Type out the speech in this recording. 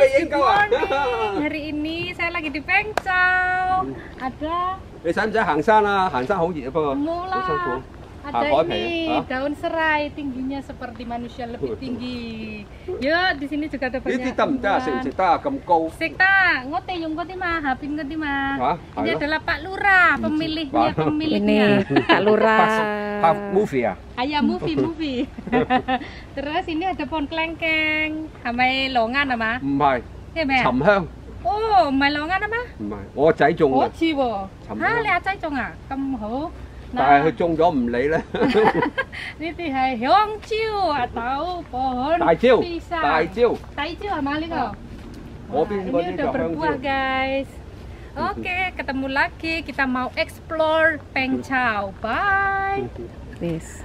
guys, Ingin good kau ah. morning. Hari ini saya lagi di Pengcau. Ada 你使唔使行山啊？行山好热啊，不过 mula, 好辛苦。 ada Apa ini ya? daun serai tingginya seperti manusia lebih tinggi. Ya di sini juga ada banyak ini hitam dah sing cita kemkau sekta ngote yung ngote mah. Habin ngote mah. Ini adalah Pak Lurah pemilihnya pemiliknya ini Pak Lurah. Movie ya? Aya movie movie. Terus ini ada pohon kelengkeng hamai longan nama mbai trầm hương Ồ, mày lo ngăn lắm á Mày, ồ cháy trùng à Ồ, chì bồ Hả, lẽ cháy trùng à? 但系佢中咗唔理咧。呢啲系香蕉啊，豆粕、大蕉、大蕉、大蕉系嘛呢个？嗰边嗰啲就香蕉。Guys，OK，ketemu lagi，kita mau explore Peng Chau，bye，please，